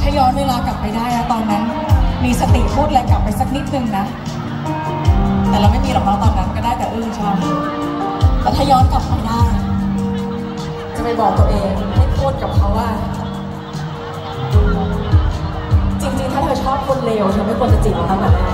ถ้าย้อนเวลากลับไปได้นะตอนนั้น มีสติพูดอะไรกลับไปสักนิดนึงนะ แต่เราไม่มีหรอกเราตอนนั้นก็ได้แต่อื้อชอบแต่ถ้าย้อนกลับไปได้ จะไปบอกตัวเองให้พูดกับเขาว่า จริงๆ ถ้าเธอชอบคนเลวเธอไม่ควรจะจีบเขาแบบนั้น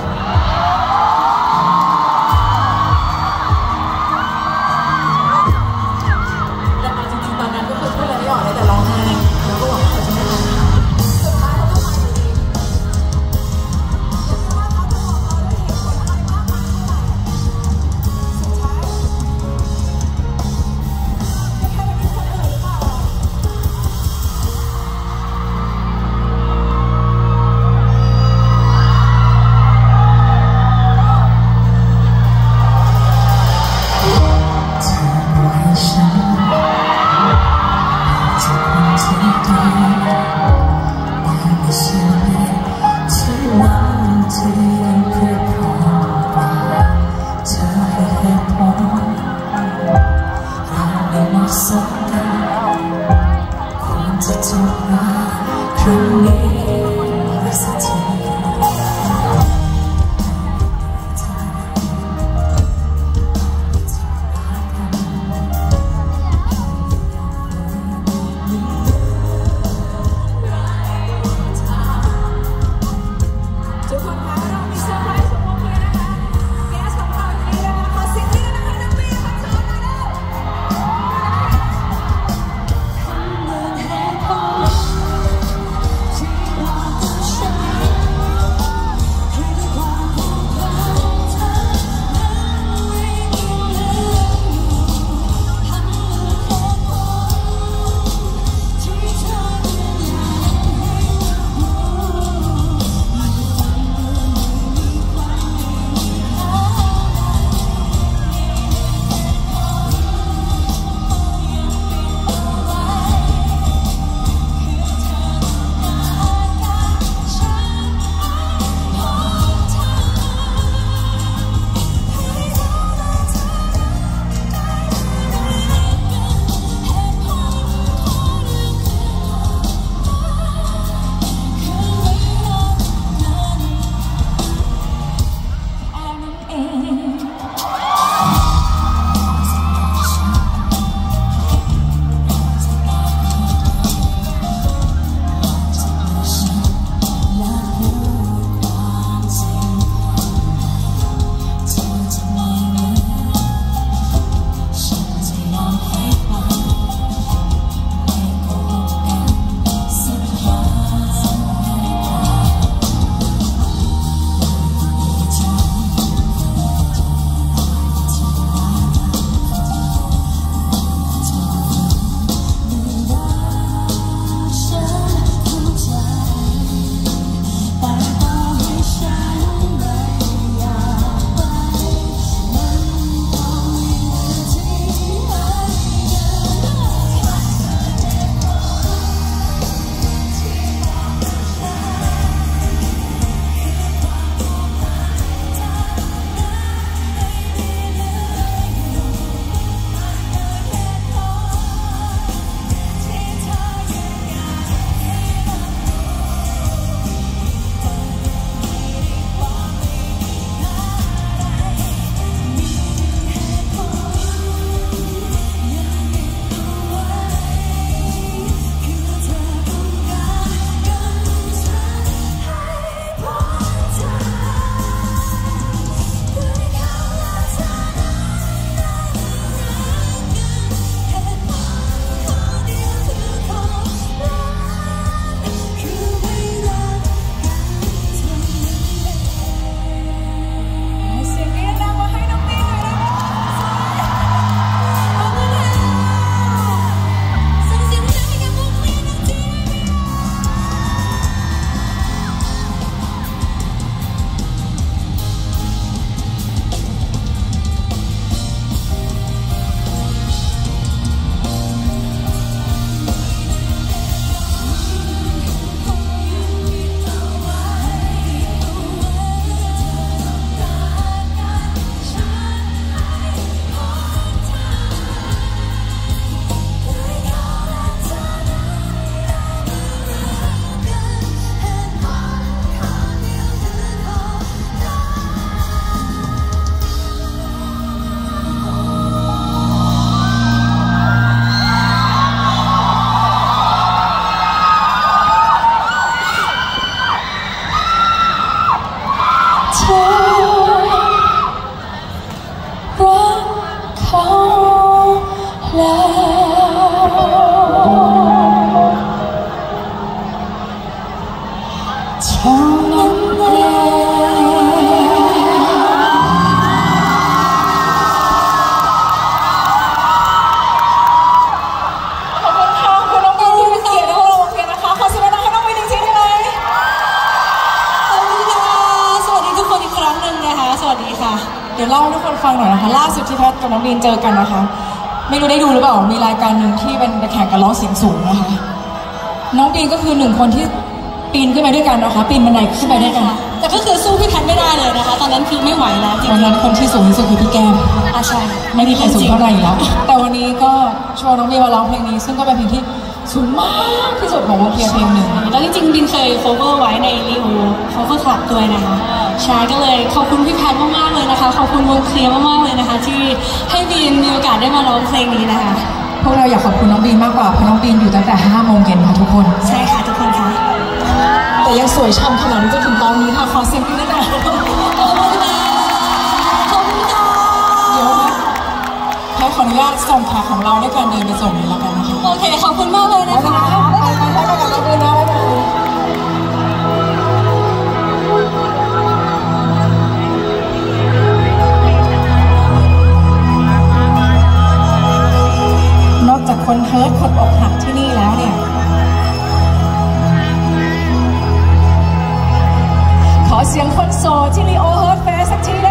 เจอกันนะคะ ไม่รู้ได้ดูหรือเปล่า มีรายการหนึ่งที่เป็นไปแข่งกันร้องเสียงสูงนะคะ น้องบีนก็คือหนึ่งคนที่ปีนขึ้นไปด้วยกันนะคะ ปีนบันไดขึ้นไปด้วยกัน แต่ก็คือสู้พี่แพทไม่ได้เลยนะคะ ตอนนั้นคือไม่ไหวแล้วจริงวันนั้นคนที่สูงที่สุดคือพี่แก้มๆอาใช่ไม่มีใครสูงเท่าไหร่อยู่แล้ว แต่วันนี้ก็โชว์น้องบีนมาร้องเพลงนี้ ซึ่งก็เป็นเพลงที่สูงมากที่สุดของวงเพียร์เพลงหนึ่งแล้วจริงๆบิน เคย cover ไว้ในรีโอ cover คลับด้วยนะคะใช่ก็เลยขอบคุณพี่แพทมากๆเลยนะคะ ขอบคุณวงเคลียร์มากๆเลยนะคะ ที่ให้บินมีโอกาสได้มาร้องเพลงนี้นะคะ พวกเราอยากขอบคุณน้องบีนมากกว่าเพราะน้องบีนอยู่ตั้งแต่5โมงเย็นค่ะทุกคน ใช่ค่ะทุกคนค่ะแต่ยังสวยช่ำขนาดนี้จนถึงตอนนี้ค่ะขอเสียงปรบมือหน่อยขอบคุณค่ะขอบคุณค่ะเดี๋ยวนะแพทย์ขออนุญาตส่งแขกของเราด้วยการเดินไปส่งเลยแล้วกันนะคะโอเคขอบคุณมากเลยไปนะคะ คนเฮิร์ตคนอกหักที่นี่แล้วเนี่ย ขอเสียงคนโสดที่ลีโอเฮิร์ตแฟสักทีได้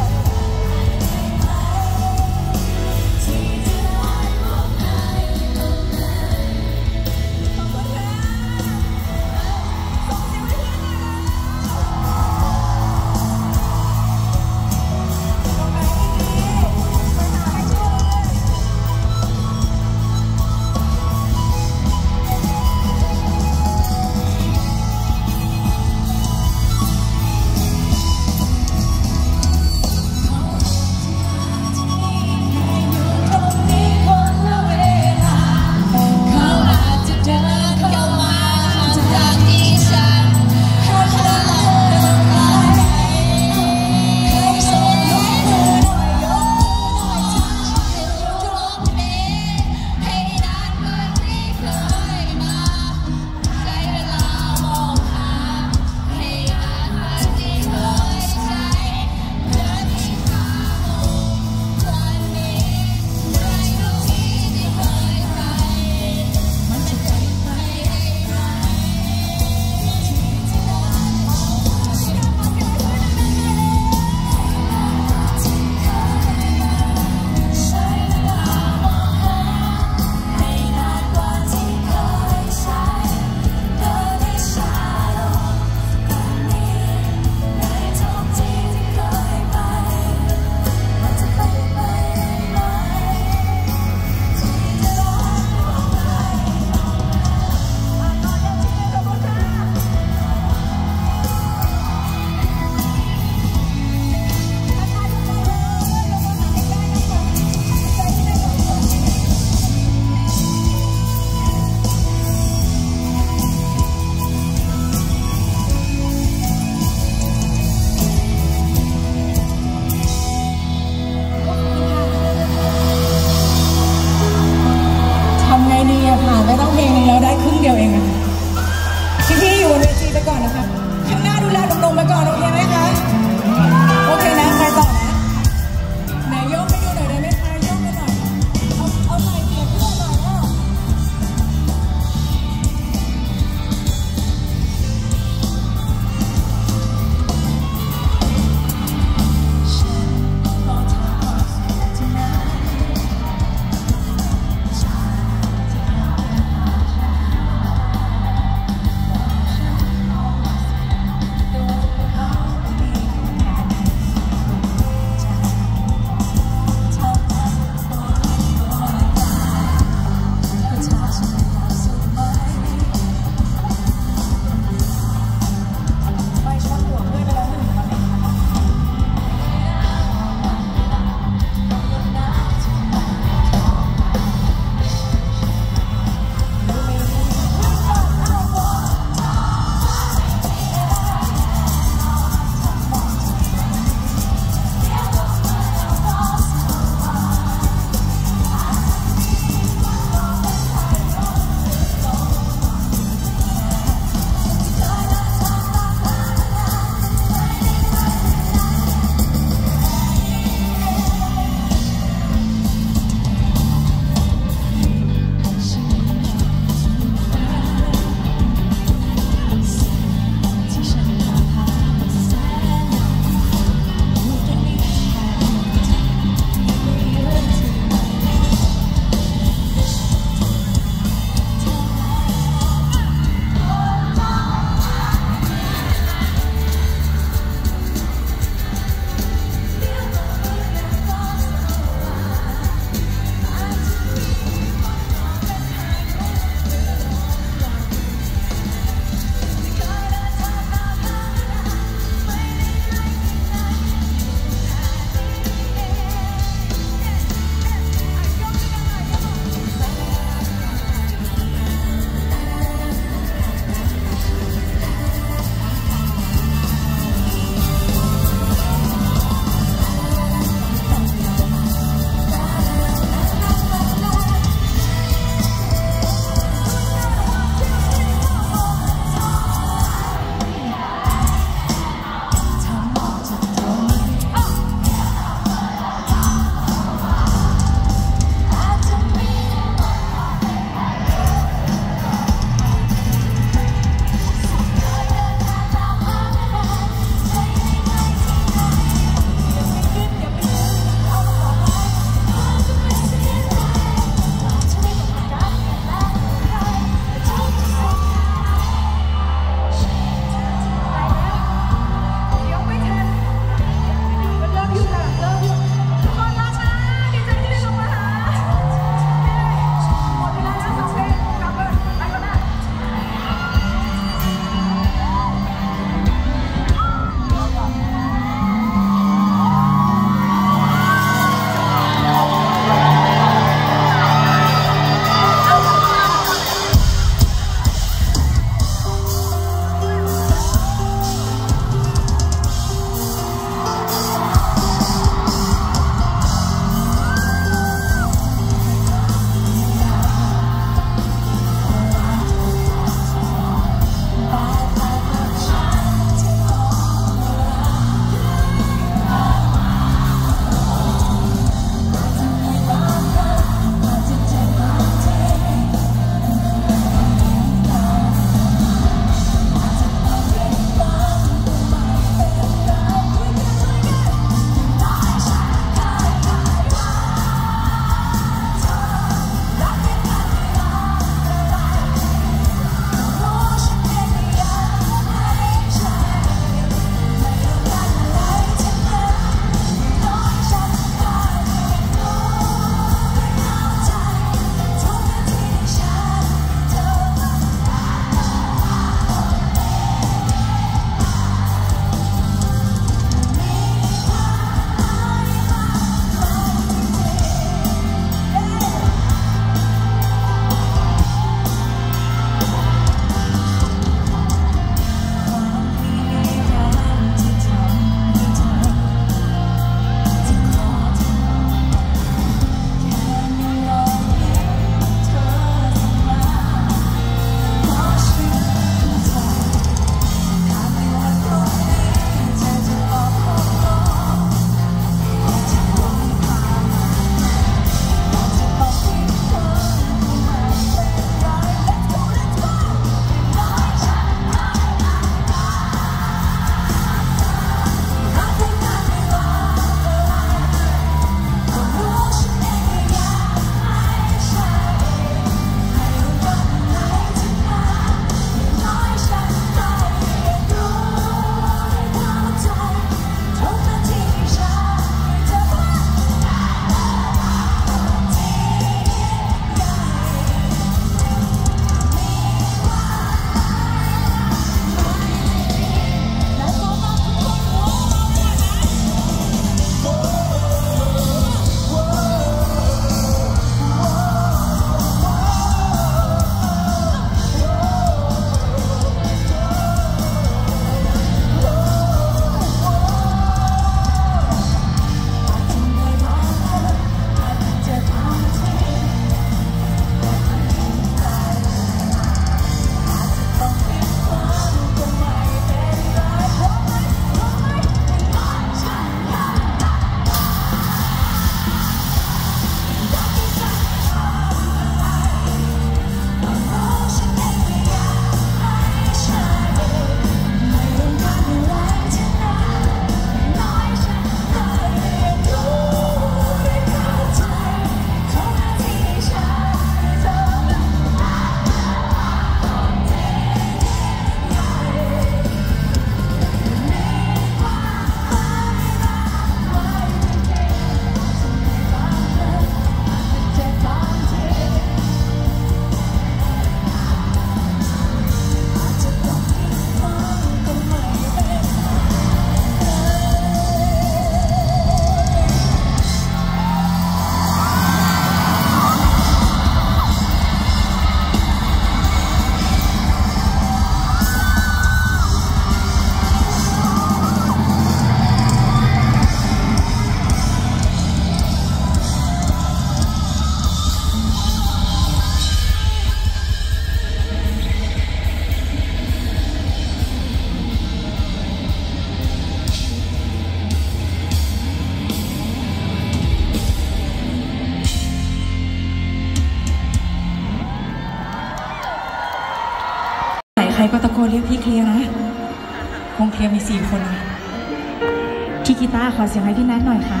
กีตาร์ขอเสียงให้พี่นัทหน่อยค่ะ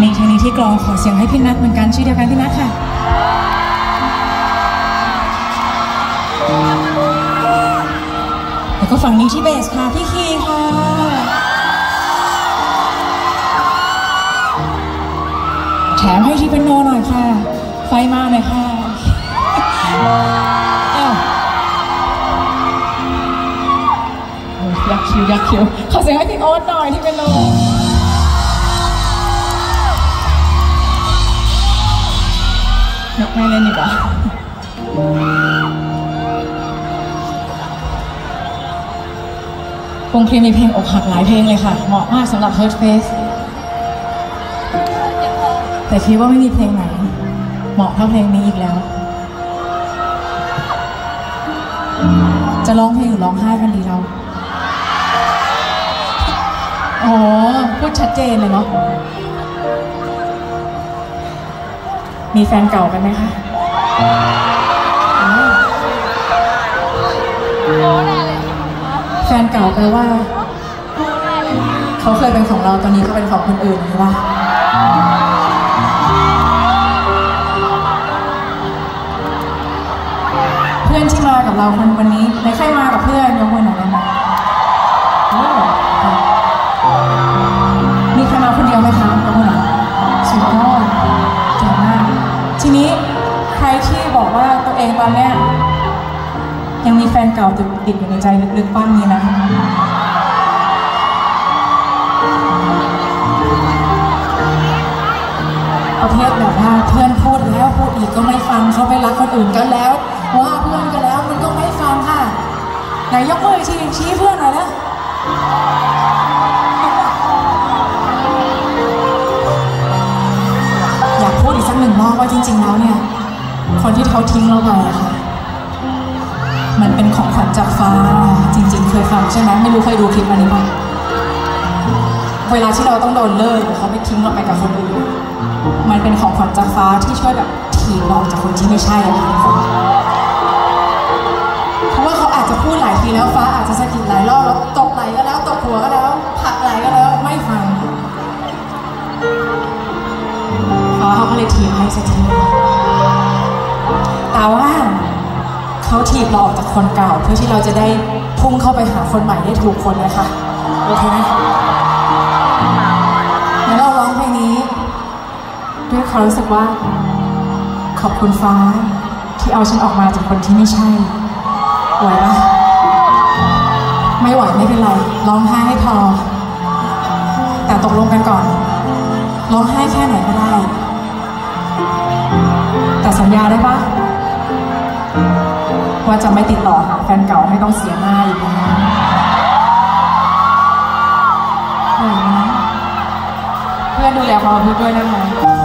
ในทีนี้ที่กลองขอเสียงให้พี่นัทเหมือนกันชื่อเดียวกันพี่นัทค่ะแล้วก็ฝั่งนี้ที่เบสค่ะพี่คีค่ะแถมให้ที่เป็นโนหน่อยค่ะ ไฟมาหน่อยค่ะ คิวยักคิวขอเสียงให้พี่โอ๊ตหน่อยที่เป็นโนยกไม่เล่นดีกว่าวงคลียร์มีเพลงอกหักหลายเพลงเลยค่ะ เหมาะมากสำหรับ Hurt Face แต่คิดว่าไม่มีเพลงไหน เหมาะเท่าเพลงนี้อีกแล้ว จะร้องเพลงหรือร้องไห้กันดีเรา โอ้พูดชัดเจนเลยเนาะ มีแฟนเก่ากันไหมคะแฟนเก่าแปลว่า เขาเคยเป็นของเราตอนนี้เขาเป็นของคนอื่นใช่ปะเพื่อนที่มากับเราคนวันนี้ เก่าติดติดอยู่ในใจลึกๆบ้างนี้นะประเภทแบบว่าเพื่อนพูดแล้วพูดอีกก็ไม่ฟังเขาไปรักคนอื่นกันแล้ว ว่าเพื่อนกันแล้วมันก็ไม่ฟังค่ะไหนยกมืออีกทีชี้เพื่อนหน่อยนะอยากพูดอีกสักหนึ่งรอบว่าจริง ๆ แล้วเนี่ย คนที่เขาทิ้งเราไปอะค่ะ มันเป็นของขวัญจากฟ้า จริง ๆ เคยฟังใช่ไหมไม่รู้เคยดูคลิปอันนี้ป่ะเวลาที่เราต้องโดนเลิกเขาไปทิ้งเราไปกับคนอื่นมันเป็นของขวัญจากฟ้าที่ช่วยแบบถีบเราออกจากคนที่ไม่ใช่อะค่ะเพราะว่าเขาอาจจะพูดหลายทีแล้วฟ้าอาจจะสะกิดหลายรอบแล้วตบไหลก็แล้วตบหัวก็แล้วผักไหลก็แล้วไม่ฟังฟ้าเขาก็เลยถีบให้สักทีแต่ว่า เขาถีบเราออกจากคนเก่า เพื่อที่เราจะได้พุ่งเข้าไปหาคนใหม่ได้ถูกคนนะคะโอเคไหมงั้นเราร้องเพลงนี้ ด้วยความรู้สึกว่า ขอบคุณฟ้า ที่เอาฉันออกมาจากคนที่ไม่ใช่ไหวปะไม่ไหวไม่เป็นไร ร้องไห้ให้พอ แต่ตกลงกันก่อน ร้องไห้แค่ไหนก็ได้ แต่สัญญาได้ปะ ว่าจะไม่ติดต่อหาแฟนเก่าให้ต้องเสียหน้าอีกนะไหวเพื่อนดูแลความรู้ด้วยนะคะ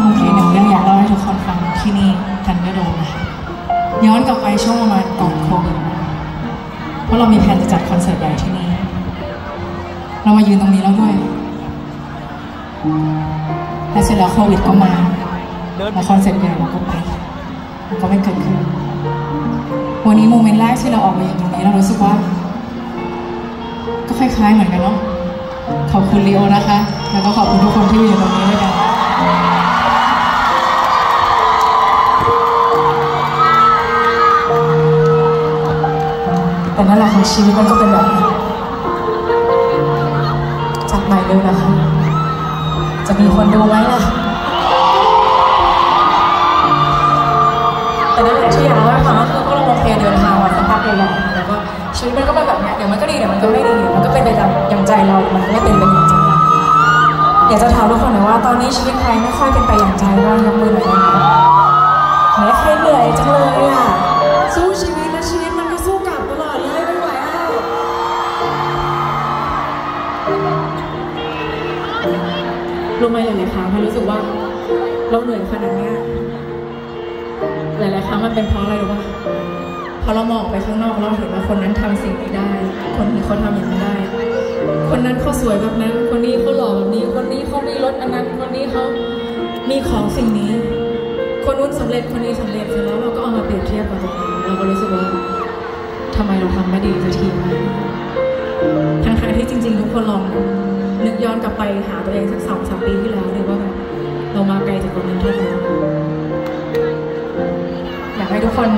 โน้ตของวงเคหนึ่งเรื่องอยากเล่าให้ทุกคนฟังที่นี่ธันเดอร์โดมนะคะย้อนกลับไปช่วงประมาณก่อนโควิดเพราะเรามีแผนจะจัดคอนเสิร์ตใหญ่ที่นี่ เรามายืนตรงนี้แล้วด้วยแล้วเสร็จแล้วโควิดก็มาแล้วคอนเสิร์ตใหญ่เราก็ไปก็ไม่เกิดขึ้น วันนี้ moment แรกที่เราออกมายืนตรงนี้เรารู้สึกว่า ก็คล้ายๆเหมือนกันเนาะขอบคุณลีโอนะคะ แล้วก็ขอบคุณทุกคนที่อยู่ตรงนี้ด้วยกัน แต่นั่นแหละของชีวิตมันก็เป็นแบบนี้จัดใหม่เลยนะคะ จะมีคนดูไหมล่ะ แต่นั่นแหละที่อยากเล่าให้ฟังก็คือพวกเราโอเคเดินทางมาสักพักใหญ่ๆแล้วก็ชีวิตมันก็เป็นแบบเนี้ยเดี๋ยวมันก็ดีเดี๋ยวมันก็ไม่ดีมันก็เป็นไปตามอย่างใจเรามันไม่เป็นไปอย่างใจเราอยากจะถามทุกคนหน่อยว่าตอนนี้ชีวิตใครไม่ค่อยเป็นไปอย่างใจบ้างยกมือหน่อยได้ไมไหนใครเหนื่อยจังเลยอะสู้ชีวิต เราเหนื่อยขนาดนี้หลายๆครั้งมันเป็นเพราะอะไรรู้ป่ะเพราะเรามองไปข้างนอกเราเห็นว่าคนนั้นทำสิ่งนี้ได้ คนนี้เขาทำอย่างนี้ได้ คนนั้นเขาสวยแบบนั้น คนนี้เขาหล่อแบบนี้ คนนี้เขามีรถอันนั้น คนนี้เขามีของสิ่งนี้ คนนู้นสำเร็จคนนี้สำเร็จเสร็จแล้วเราก็เอามาเปรียบเทียบกับตัวเองเราก็รู้สึกว่าทำไมเราทำไม่ดีสักทีทั้งๆที่จริง ๆ ทุกคนลองนึกย้อนกลับไปหาตัวเองสักสองสามปีที่แล้วเลยว่าแบบ เรามาไกลจากตรงนั้นเท่าไหร่อยากให้ทุกคน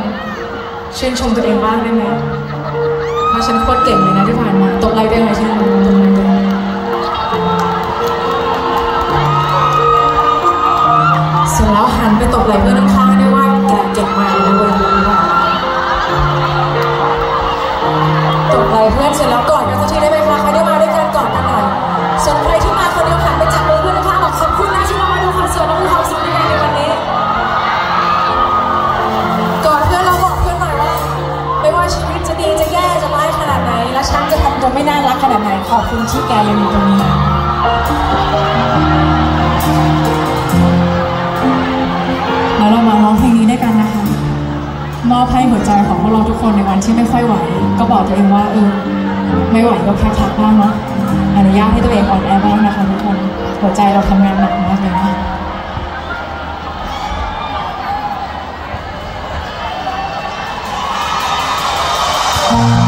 ชื่นชมตัวเองบ้างได้ไหมเพราะฉันโคตรเก่งเลยนะที่ผ่านมาตกไลฟ์ได้ไหมชื่นชมตกไลฟ์ได้ไหมเสร็จแล้วหันไปตกไหลเพื่อนข้างๆได้ว่าแกเก่งมากเลยเว้ย ขอบคุณที่แกยังอยู่ตรงนี้แล้วเรามาร้องเพลงนี้ด้วยกันนะคะ มอบให้หัวใจของพวกเราทุกคนในวันที่ไม่ค่อยไหว ก็บอกตัวเองว่าเออไม่ไหวก็แค่พักบ้างเนาะอนุญาตให้ตัวเองอ่อนแอบ้างนะคะทุกคนหัวใจเราทำงานหนักมากเลยนะฉั